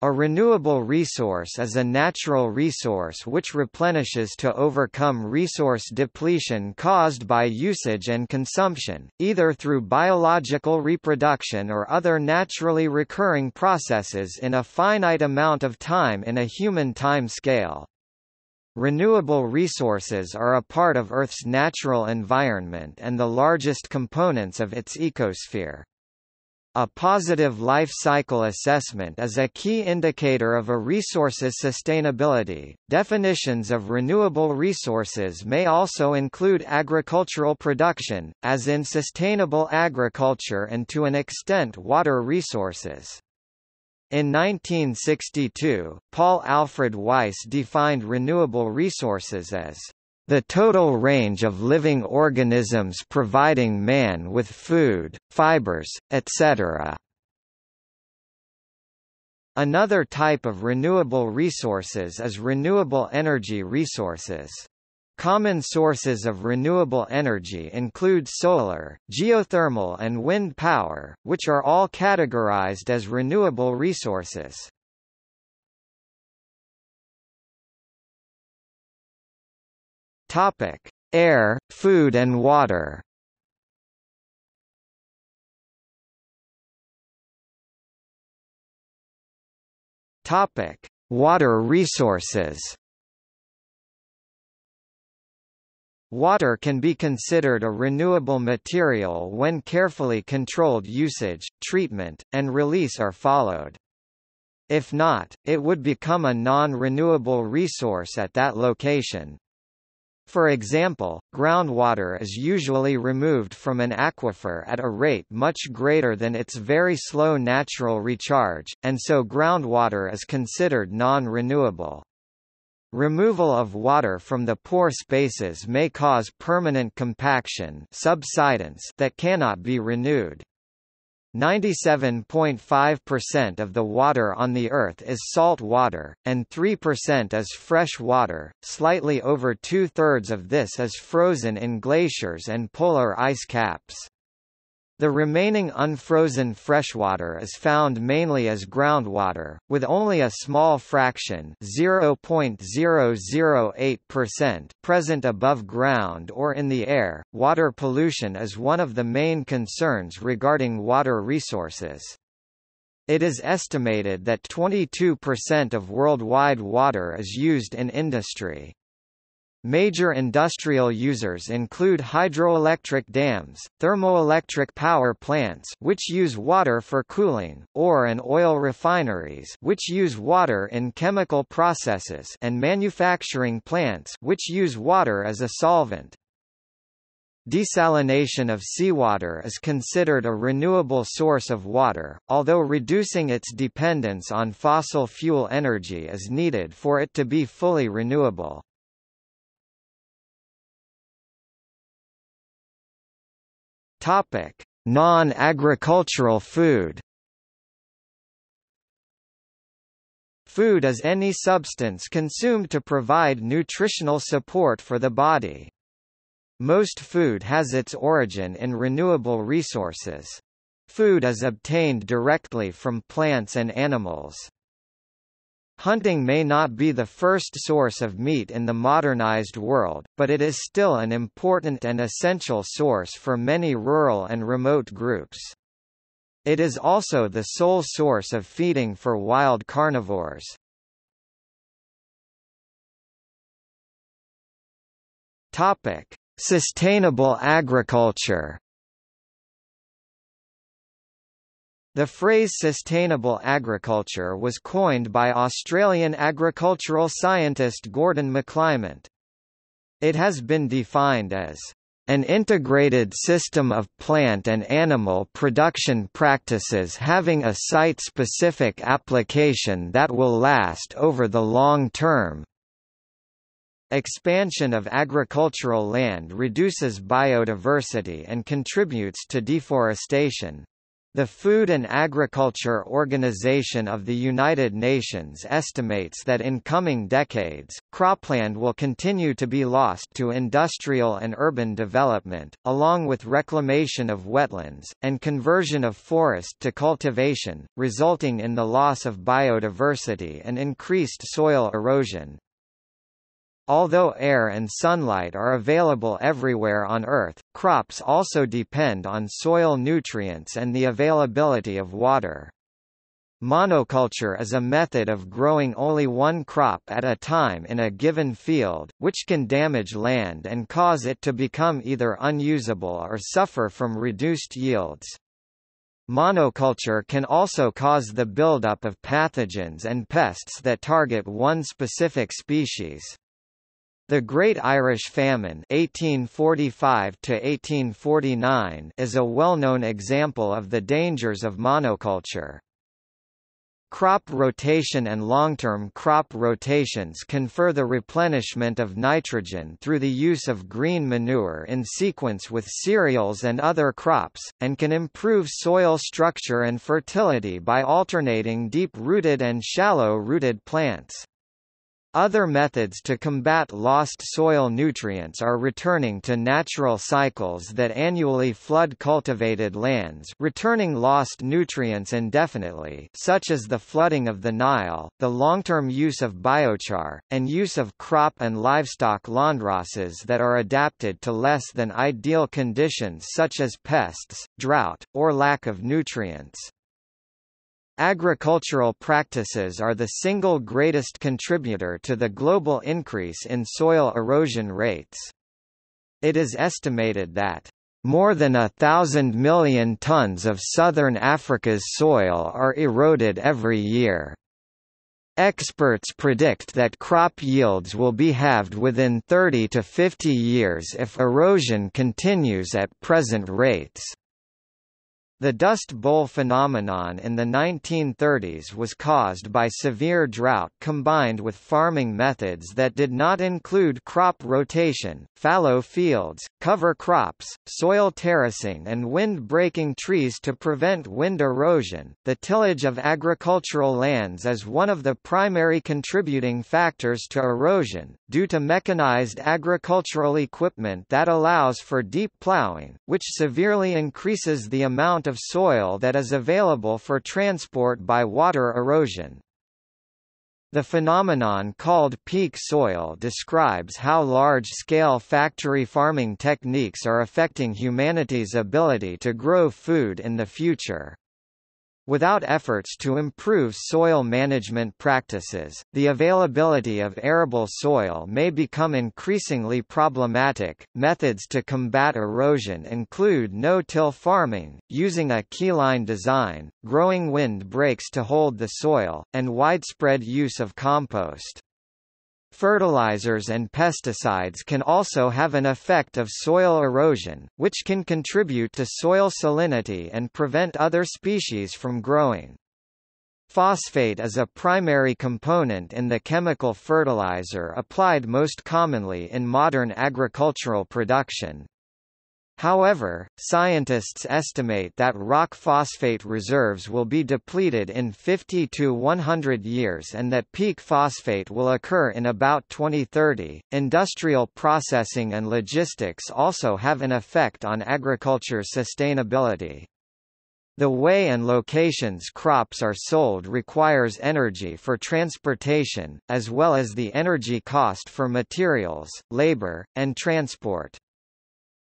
A renewable resource is a natural resource which replenishes to overcome resource depletion caused by usage and consumption, either through biological reproduction or other naturally recurring processes in a finite amount of time in a human time scale. Renewable resources are a part of Earth's natural environment and the largest components of its ecosphere. A positive life cycle assessment is a key indicator of a resource's sustainability. Definitions of renewable resources may also include agricultural production, as in sustainable agriculture and to an extent water resources. In 1962, Paul Alfred Weiss defined renewable resources as the total range of living organisms providing man with food, fibers, etc. Another type of renewable resources is renewable energy resources. Common sources of renewable energy include solar, geothermal and wind power, which are all categorized as renewable resources. Topic: Air, food and water. Topic: Water resources. Water can be considered a renewable material when carefully controlled usage, treatment, and release are followed. If not, it would become a non-renewable resource at that location. For example, groundwater is usually removed from an aquifer at a rate much greater than its very slow natural recharge, and so groundwater is considered non-renewable. Removal of water from the pore spaces may cause permanent compaction subsidence that cannot be renewed. 97.5% of the water on the Earth is salt water, and 3% is fresh water, slightly over two-thirds of this is frozen in glaciers and polar ice caps. The remaining unfrozen freshwater is found mainly as groundwater, with only a small fraction (0.008%) present above ground or in the air. Water pollution is one of the main concerns regarding water resources. It is estimated that 22% of worldwide water is used in industry. Major industrial users include hydroelectric dams, thermoelectric power plants which use water for cooling, or and oil refineries which use water in chemical processes and manufacturing plants which use water as a solvent. Desalination of seawater is considered a renewable source of water, although reducing its dependence on fossil fuel energy is needed for it to be fully renewable. Topic: Non-agricultural food. Food is any substance consumed to provide nutritional support for the body. Most food has its origin in renewable resources. Food is obtained directly from plants and animals. Hunting may not be the first source of meat in the modernized world, but it is still an important and essential source for many rural and remote groups. It is also the sole source of feeding for wild carnivores. Topic: Sustainable agriculture. The phrase sustainable agriculture was coined by Australian agricultural scientist Gordon McClymont. It has been defined as an integrated system of plant and animal production practices having a site-specific application that will last over the long term. Expansion of agricultural land reduces biodiversity and contributes to deforestation. The Food and Agriculture Organization of the United Nations estimates that in coming decades, cropland will continue to be lost to industrial and urban development, along with reclamation of wetlands, and conversion of forest to cultivation, resulting in the loss of biodiversity and increased soil erosion. Although air and sunlight are available everywhere on Earth, crops also depend on soil nutrients and the availability of water. Monoculture is a method of growing only one crop at a time in a given field, which can damage land and cause it to become either unusable or suffer from reduced yields. Monoculture can also cause the buildup of pathogens and pests that target one specific species. The Great Irish Famine (1845–1849) is a well-known example of the dangers of monoculture. Crop rotation and long-term crop rotations confer the replenishment of nitrogen through the use of green manure in sequence with cereals and other crops, and can improve soil structure and fertility by alternating deep-rooted and shallow-rooted plants. Other methods to combat lost soil nutrients are returning to natural cycles that annually flood cultivated lands returning lost nutrients indefinitely such as the flooding of the Nile, the long-term use of biochar, and use of crop and livestock landraces that are adapted to less than ideal conditions such as pests, drought, or lack of nutrients. Agricultural practices are the single greatest contributor to the global increase in soil erosion rates. It is estimated that more than a thousand million tons of southern Africa's soil are eroded every year. Experts predict that crop yields will be halved within 30 to 50 years if erosion continues at present rates. The Dust Bowl phenomenon in the 1930s was caused by severe drought combined with farming methods that did not include crop rotation, fallow fields, cover crops, soil terracing, and wind breaking trees to prevent wind erosion. The tillage of agricultural lands is one of the primary contributing factors to erosion, due to mechanized agricultural equipment that allows for deep plowing, which severely increases the amount of soil that is available for transport by water erosion. The phenomenon called peak soil describes how large-scale factory farming techniques are affecting humanity's ability to grow food in the future. Without efforts to improve soil management practices, the availability of arable soil may become increasingly problematic. Methods to combat erosion include no-till farming, using a keyline design, growing wind breaks to hold the soil, and widespread use of compost. Fertilizers and pesticides can also have an effect of soil erosion, which can contribute to soil salinity and prevent other species from growing. Phosphate is a primary component in the chemical fertilizer applied most commonly in modern agricultural production. However, scientists estimate that rock phosphate reserves will be depleted in 50 to 100 years and that peak phosphate will occur in about 2030. Industrial processing and logistics also have an effect on agriculture sustainability. The way and locations crops are sold requires energy for transportation, as well as the energy cost for materials, labor, and transport.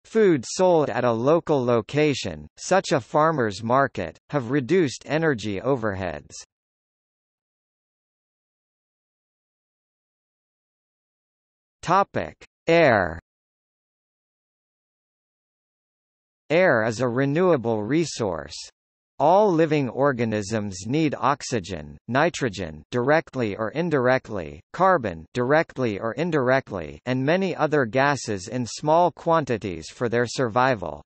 Food sold at a local location, such a farmer's market, have reduced energy overheads. Topic: Air. Air is a renewable resource. All living organisms need oxygen, nitrogen directly or indirectly, carbon directly or indirectly, and many other gases in small quantities for their survival.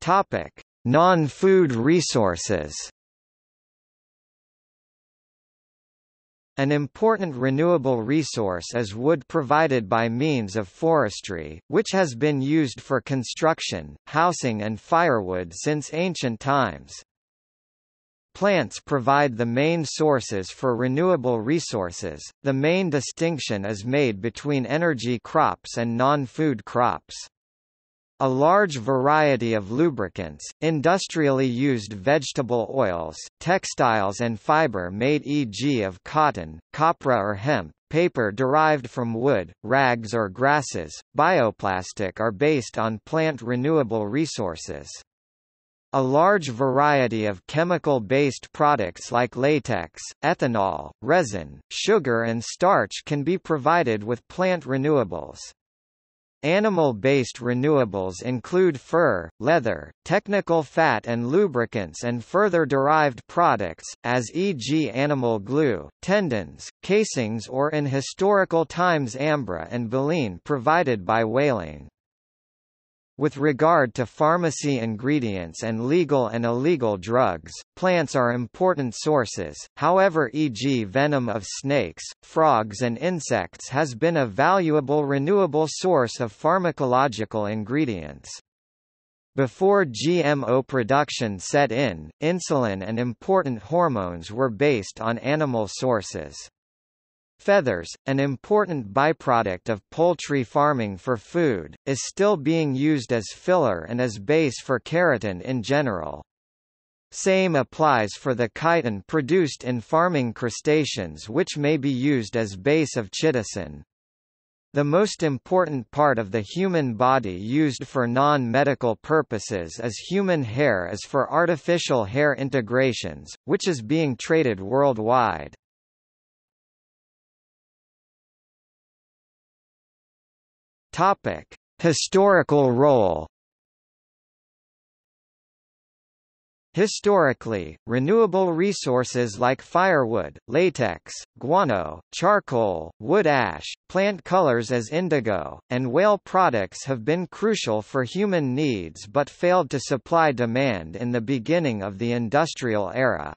Topic: Non-food resources. An important renewable resource is wood provided by means of forestry, which has been used for construction, housing and firewood since ancient times. Plants provide the main sources for renewable resources. The main distinction is made between energy crops and non-food crops. A large variety of lubricants, industrially used vegetable oils, textiles and fiber made e.g. of cotton, copra or hemp, paper derived from wood, rags or grasses, bioplastic are based on plant renewable resources. A large variety of chemical-based products like latex, ethanol, resin, sugar and starch can be provided with plant renewables. Animal-based renewables include fur, leather, technical fat and lubricants and further derived products, as e.g. animal glue, tendons, casings or in historical times ambra and baleen provided by whaling. With regard to pharmacy ingredients and legal and illegal drugs, plants are important sources, however e.g. venom of snakes, frogs and insects has been a valuable renewable source of pharmacological ingredients. Before GMO production set in, insulin and important hormones were based on animal sources. Feathers, an important byproduct of poultry farming for food, is still being used as filler and as base for keratin in general. Same applies for the chitin produced in farming crustaceans which may be used as base of chitosan. The most important part of the human body used for non-medical purposes as human hair is for artificial hair integrations, which is being traded worldwide. Topic: Historical role. Historically, renewable resources like firewood, latex, guano, charcoal, wood ash, plant colors as indigo, and whale products have been crucial for human needs but failed to supply demand in the beginning of the industrial era.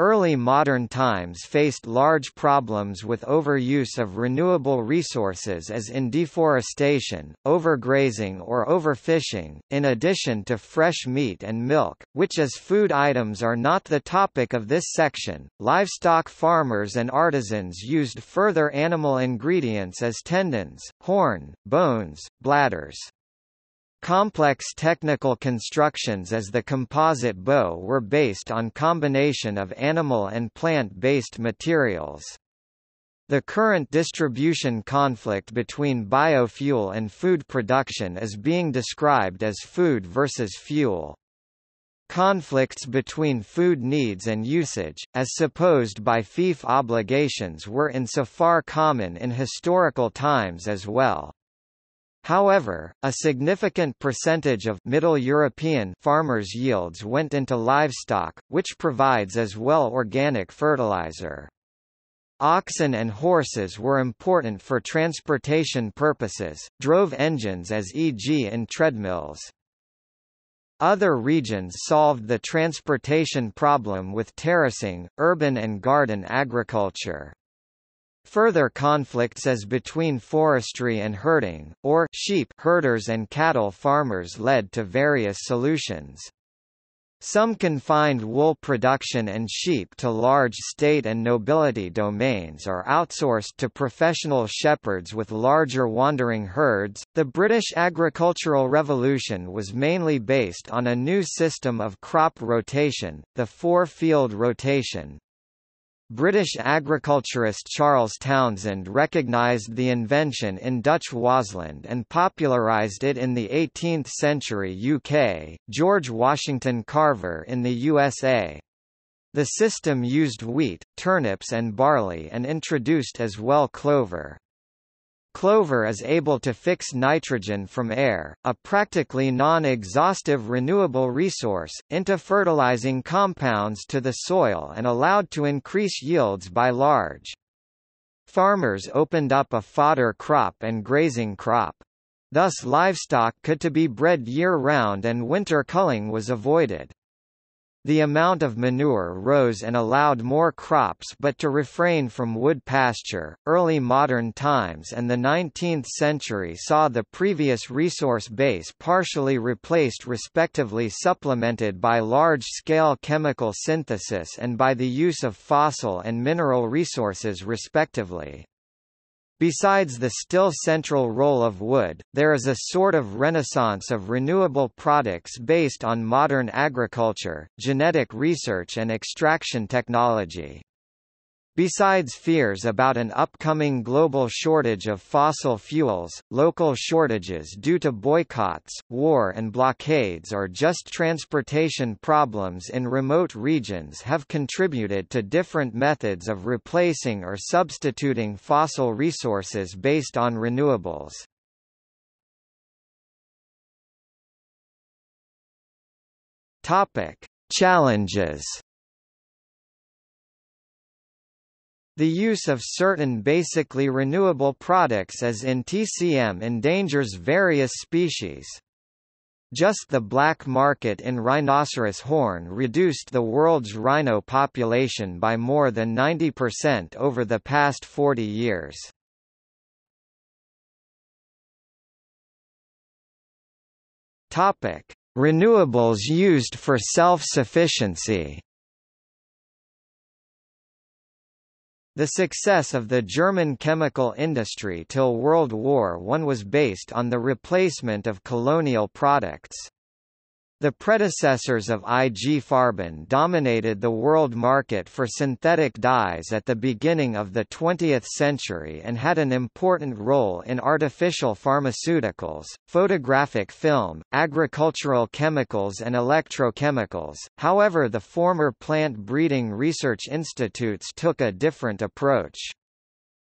Early modern times faced large problems with overuse of renewable resources as in deforestation, overgrazing or overfishing, in addition to fresh meat and milk, which as food items are not the topic of this section. Livestock farmers and artisans used further animal ingredients as tendons, horn, bones, bladders. Complex technical constructions as the composite bow were based on combination of animal and plant-based materials. The current distribution conflict between biofuel and food production is being described as food versus fuel. Conflicts between food needs and usage, as supposed by fief obligations were insofar common in historical times as well. However, a significant percentage of Middle European farmers' yields went into livestock, which provides as well organic fertilizer. Oxen and horses were important for transportation purposes, drove engines as e.g. in treadmills. Other regions solved the transportation problem with terracing, urban and garden agriculture. Further conflicts as between forestry and herding, or sheep herders and cattle farmers led to various solutions. Some confined wool production and sheep to large state and nobility domains or outsourced to professional shepherds with larger wandering herds. The British agricultural revolution was mainly based on a new system of crop rotation, the four-field rotation, British agriculturist Charles Townshend recognised the invention in Dutch Waasland and popularised it in the 18th century UK, George Washington Carver in the USA. The system used wheat, turnips and barley and introduced as well clover. Clover is able to fix nitrogen from air, a practically non-exhaustive renewable resource, into fertilizing compounds to the soil and allowed to increase yields by large. Farmers opened up a fodder crop and grazing crop. Thus livestock could to be bred year-round and winter culling was avoided. The amount of manure rose and allowed more crops but to refrain from wood pasture. Early modern times and the 19th century saw the previous resource base partially replaced respectively supplemented by large-scale chemical synthesis and by the use of fossil and mineral resources respectively. Besides the still central role of wood, there is a sort of renaissance of renewable products based on modern agriculture, genetic research and extraction technology. Besides fears about an upcoming global shortage of fossil fuels, local shortages due to boycotts, war and blockades or just transportation problems in remote regions have contributed to different methods of replacing or substituting fossil resources based on renewables. Challenges The use of certain basically renewable products as in TCM endangers various species. Just the black market in rhinoceros horn reduced the world's rhino population by more than 90% over the past 40 years. Renewables used for self-sufficiency. The success of the German chemical industry till World War I was based on the replacement of colonial products. The predecessors of IG Farben dominated the world market for synthetic dyes at the beginning of the 20th century and had an important role in artificial pharmaceuticals, photographic film, agricultural chemicals and electrochemicals, however the former plant breeding research institutes took a different approach.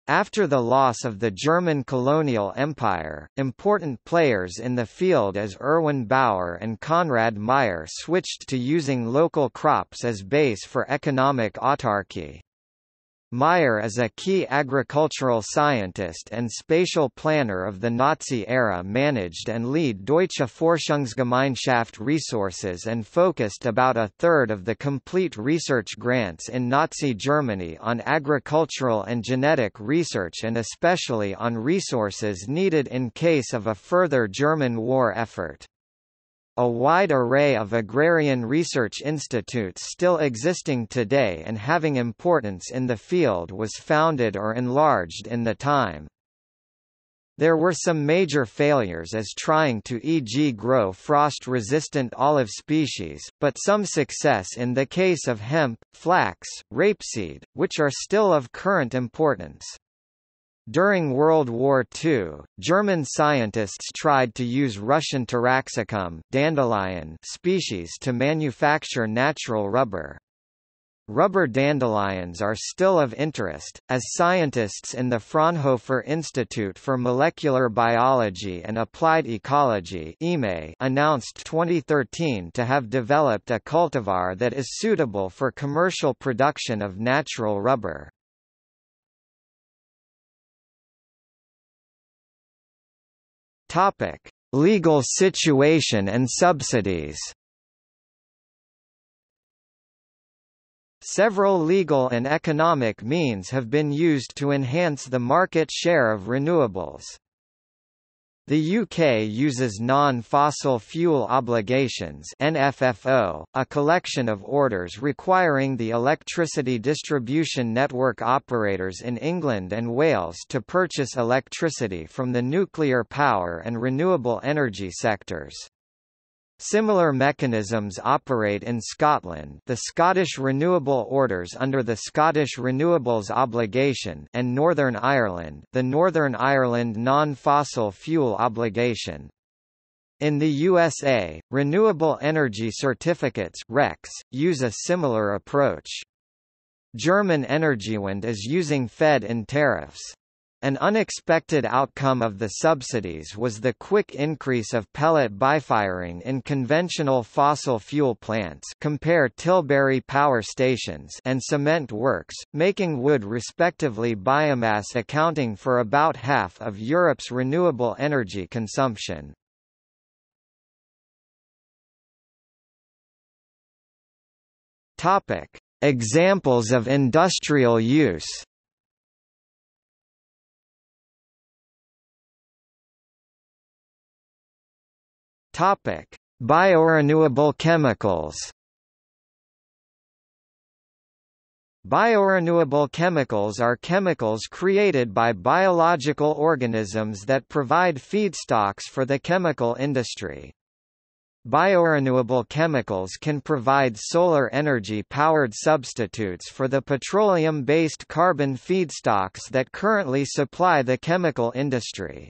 After the loss of the German colonial empire, important players in the field as Erwin Baur and Konrad Meyer switched to using local crops as base for economic autarky. Meyer is a key agricultural scientist and spatial planner of the Nazi era managed and lead Deutsche Forschungsgemeinschaft resources and focused about a third of the complete research grants in Nazi Germany on agricultural and genetic research and especially on resources needed in case of a further German war effort. A wide array of agrarian research institutes still existing today and having importance in the field was founded or enlarged in the time. There were some major failures as trying to e.g. grow frost-resistant olive species, but some success in the case of hemp, flax, rapeseed, which are still of current importance. During World War II, German scientists tried to use Russian Taraxacum dandelion species to manufacture natural rubber. Rubber dandelions are still of interest, as scientists in the Fraunhofer Institute for Molecular Biology and Applied Ecology announced 2013 to have developed a cultivar that is suitable for commercial production of natural rubber. Topic: Legal situation and subsidies. Several legal and economic means have been used to enhance the market share of renewables. The UK uses Non-Fossil Fuel Obligations NFFO, a collection of orders requiring the electricity distribution network operators in England and Wales to purchase electricity from the nuclear power and renewable energy sectors. Similar mechanisms operate in Scotland the Scottish Renewable Orders under the Scottish Renewables Obligation and Northern Ireland the Northern Ireland Non-Fossil Fuel Obligation. In the USA, Renewable Energy Certificates RECs, use a similar approach. German Energiewende is using Fed-in tariffs. An unexpected outcome of the subsidies was the quick increase of pellet bifiring in conventional fossil fuel plants compare Tilbury power stations and cement works, making wood respectively biomass accounting for about half of Europe's renewable energy consumption. Examples of industrial use. Topic: Biorenewable chemicals. Biorenewable chemicals are chemicals created by biological organisms that provide feedstocks for the chemical industry. Biorenewable chemicals can provide solar energy-powered substitutes for the petroleum-based carbon feedstocks that currently supply the chemical industry.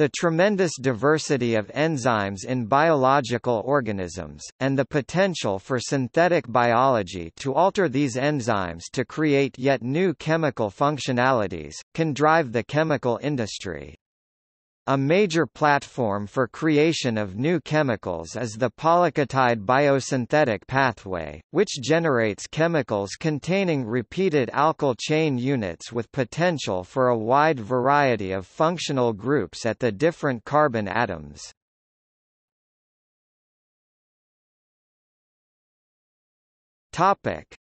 The tremendous diversity of enzymes in biological organisms, and the potential for synthetic biology to alter these enzymes to create yet new chemical functionalities, can drive the chemical industry. A major platform for creation of new chemicals is the polyketide biosynthetic pathway, which generates chemicals containing repeated alkyl chain units with potential for a wide variety of functional groups at the different carbon atoms.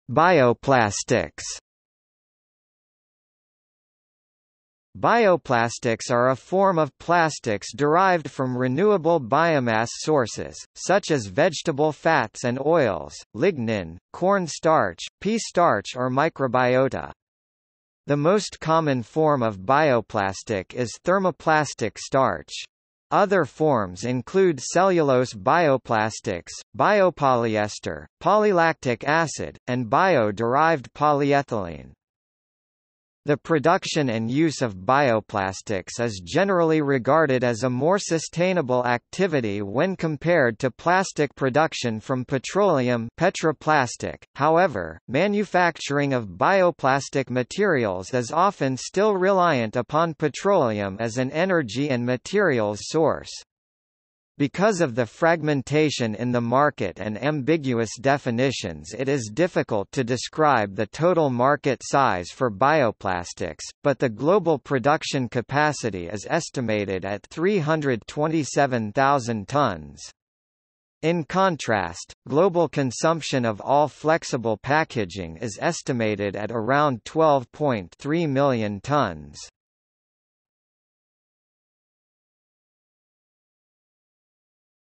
Bioplastics Bioplastics are a form of plastics derived from renewable biomass sources, such as vegetable fats and oils, lignin, corn starch, pea starch or microbiota. The most common form of bioplastic is thermoplastic starch. Other forms include cellulose bioplastics, biopolyester, polylactic acid, and bio-derived polyethylene. The production and use of bioplastics is generally regarded as a more sustainable activity when compared to plastic production from petroleum petroplastic. However, manufacturing of bioplastic materials is often still reliant upon petroleum as an energy and materials source. Because of the fragmentation in the market and ambiguous definitions it is difficult to describe the total market size for bioplastics, but the global production capacity is estimated at 327,000 tons. In contrast, global consumption of all flexible packaging is estimated at around 12.3 million tons.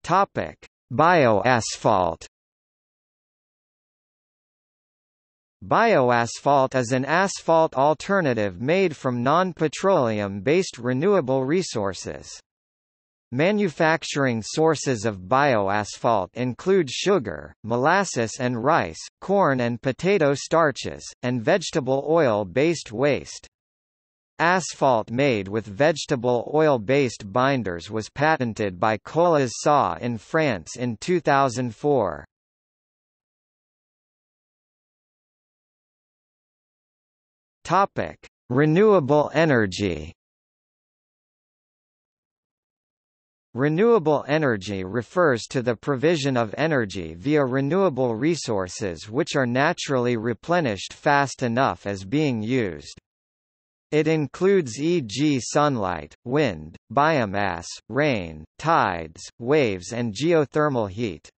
Topic: Bioasphalt. Bioasphalt is an asphalt alternative made from non-petroleum-based renewable resources. Manufacturing sources of bioasphalt include sugar, molasses and rice, corn and potato starches, and vegetable oil-based waste. Asphalt made with vegetable oil-based binders was patented by Colas SA in France in 2004. Topic: Renewable energy. Renewable energy refers to the provision of energy via renewable resources which are naturally replenished fast enough as being used. It includes e.g. sunlight, wind, biomass, rain, tides, waves and geothermal heat.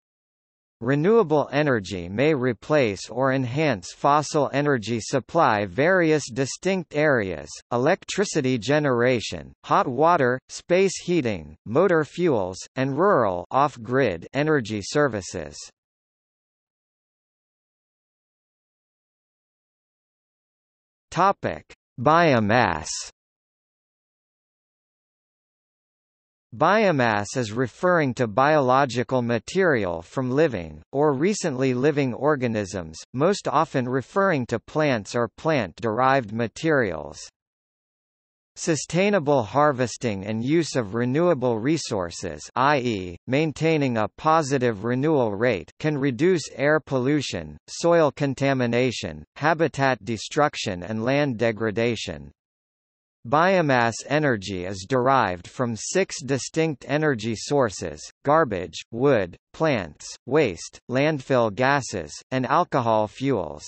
Renewable energy may replace or enhance fossil energy supply various distinct areas, electricity generation, hot water, space heating, motor fuels, and rural off-grid energy services. Topic: Biomass Biomass is referring to biological material from living, or recently living organisms, most often referring to plants or plant-derived materials. Sustainable harvesting and use of renewable resources i.e., maintaining a positive renewal rate can reduce air pollution, soil contamination, habitat destruction and land degradation. Biomass energy is derived from six distinct energy sources, garbage, wood, plants, waste, landfill gases, and alcohol fuels.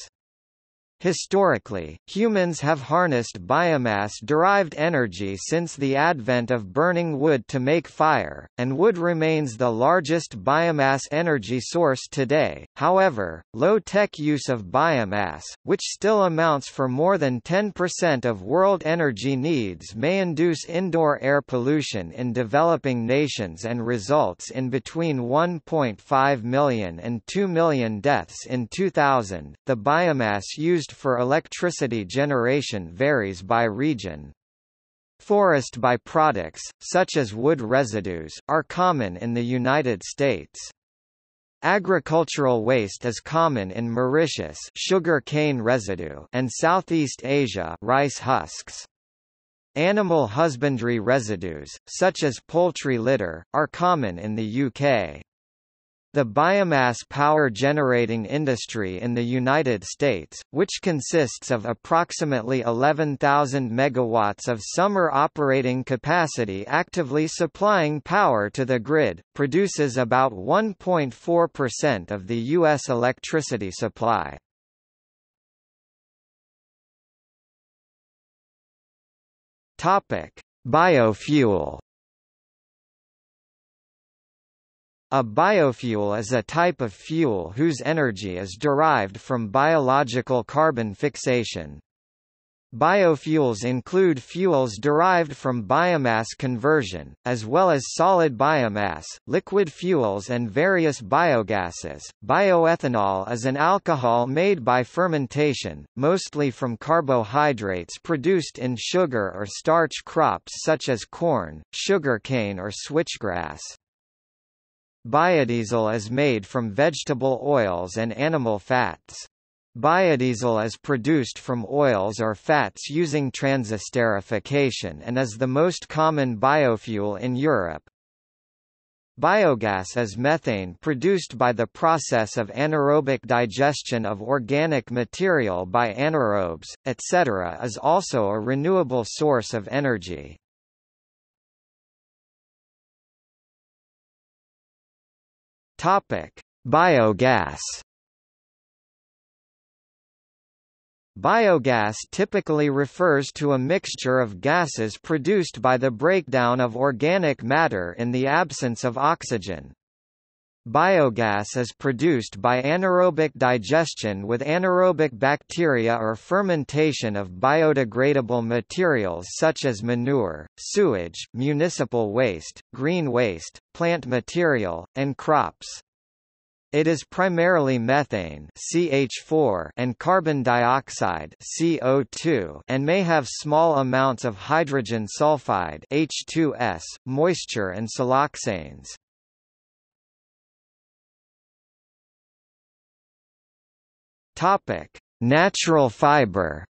Historically, humans have harnessed biomass-derived energy since the advent of burning wood to make fire, and wood remains the largest biomass energy source today. However, low-tech use of biomass, which still amounts for more than 10% of world energy needs may induce indoor air pollution in developing nations and results in between 1.5 million and 2 million deaths in 2000. The biomass used used for electricity generation varies by region. Forest byproducts, such as wood residues, are common in the United States. Agricultural waste is common in Mauritius sugar cane residue and Southeast Asia rice husks. Animal husbandry residues, such as poultry litter, are common in the UK. The biomass power generating industry in the United States, which consists of approximately 11,000 megawatts of summer operating capacity actively supplying power to the grid, produces about 1.4% of the U.S. electricity supply. Biofuel A biofuel is a type of fuel whose energy is derived from biological carbon fixation. Biofuels include fuels derived from biomass conversion, as well as solid biomass, liquid fuels and various biogases. Bioethanol is an alcohol made by fermentation, mostly from carbohydrates produced in sugar or starch crops such as corn, sugarcane or switchgrass. Biodiesel is made from vegetable oils and animal fats. Biodiesel is produced from oils or fats using transesterification and is the most common biofuel in Europe. Biogas is methane produced by the process of anaerobic digestion of organic material by anaerobes, etc. is also a renewable source of energy. Topic: Biogas. Biogas typically refers to a mixture of gases produced by the breakdown of organic matter in the absence of oxygen. Biogas is produced by anaerobic digestion with anaerobic bacteria or fermentation of biodegradable materials such as manure, sewage, municipal waste, green waste, plant material, and crops. It is primarily methane CH4 and carbon dioxide CO2 and may have small amounts of hydrogen sulfide H2S, moisture and siloxanes. Topic: Natural fiber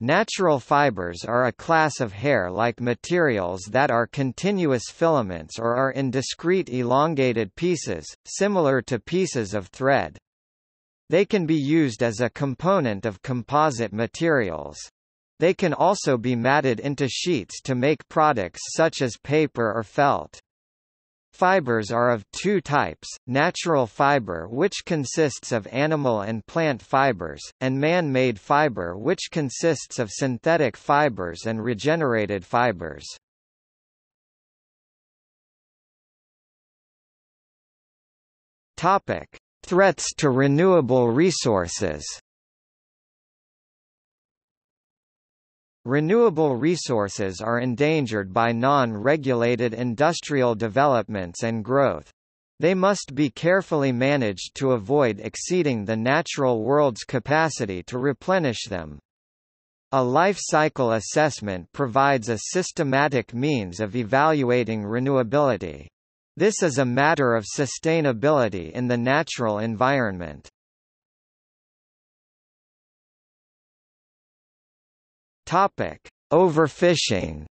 Natural fibers are a class of hair-like materials that are continuous filaments or are in discrete elongated pieces, similar to pieces of thread. They can be used as a component of composite materials. They can also be matted into sheets to make products such as paper or felt. Fibers are of two types, natural fiber which consists of animal and plant fibers, and man-made fiber which consists of synthetic fibers and regenerated fibers. Threats to renewable resources Renewable resources are endangered by non-regulated industrial developments and growth. They must be carefully managed to avoid exceeding the natural world's capacity to replenish them. A life cycle assessment provides a systematic means of evaluating renewability. This is a matter of sustainability in the natural environment. Topic: Overfishing.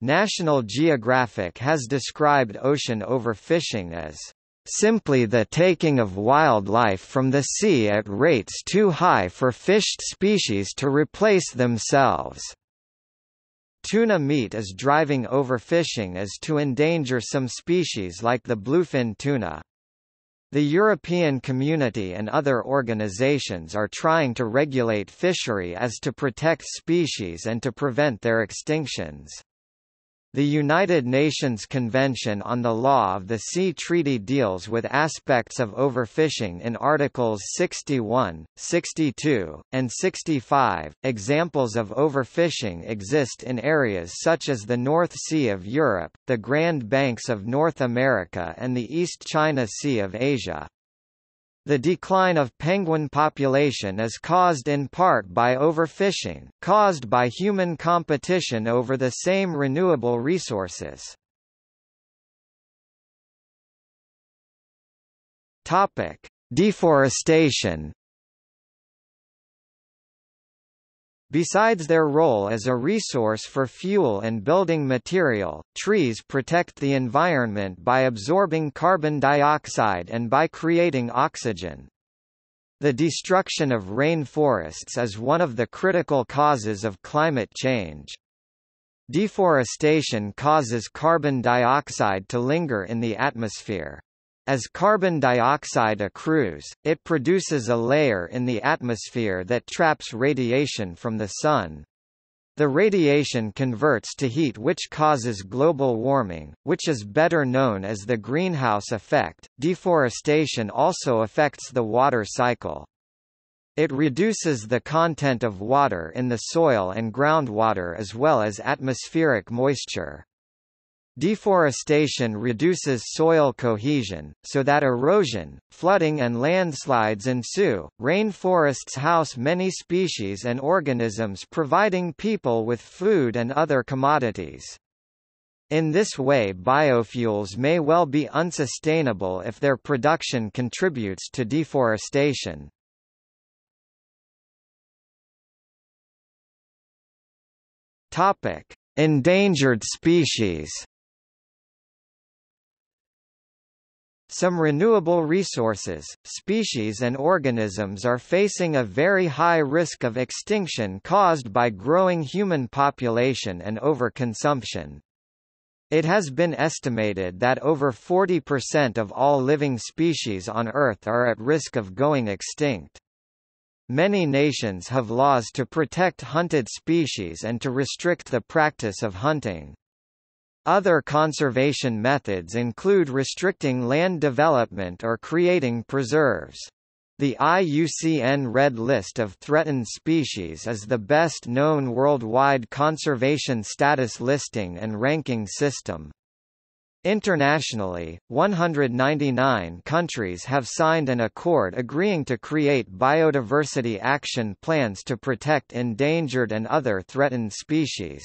National Geographic has described ocean overfishing as simply the taking of wildlife from the sea at rates too high for fished species to replace themselves. Tuna meat is driving overfishing as to endanger some species like the bluefin tuna. The European Community and other organizations are trying to regulate fishery as to protect species and to prevent their extinctions. The United Nations Convention on the Law of the Sea Treaty deals with aspects of overfishing in Articles 61, 62, and 65. Examples of overfishing exist in areas such as the North Sea of Europe, the Grand Banks of North America, and the East China Sea of Asia. The decline of penguin population is caused in part by overfishing, caused by human competition over the same renewable resources. Topic: Deforestation Besides their role as a resource for fuel and building material, trees protect the environment by absorbing carbon dioxide and by creating oxygen. The destruction of rainforests is one of the critical causes of climate change. Deforestation causes carbon dioxide to linger in the atmosphere. As carbon dioxide accrues, it produces a layer in the atmosphere that traps radiation from the Sun. The radiation converts to heat which causes global warming, which is better known as the greenhouse effect. Deforestation also affects the water cycle. It reduces the content of water in the soil and groundwater as well as atmospheric moisture. Deforestation reduces soil cohesion, so that erosion, flooding and landslides ensue. Rainforests house many species and organisms providing people with food and other commodities. In this way biofuels may well be unsustainable if their production contributes to deforestation. Endangered species. Some renewable resources, species and organisms are facing a very high risk of extinction caused by growing human population and overconsumption. It has been estimated that over 40% of all living species on Earth are at risk of going extinct. Many nations have laws to protect hunted species and to restrict the practice of hunting. Other conservation methods include restricting land development or creating preserves. The IUCN Red List of Threatened Species is the best known worldwide conservation status listing and ranking system. Internationally, 199 countries have signed an accord agreeing to create biodiversity action plans to protect endangered and other threatened species.